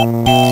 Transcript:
Música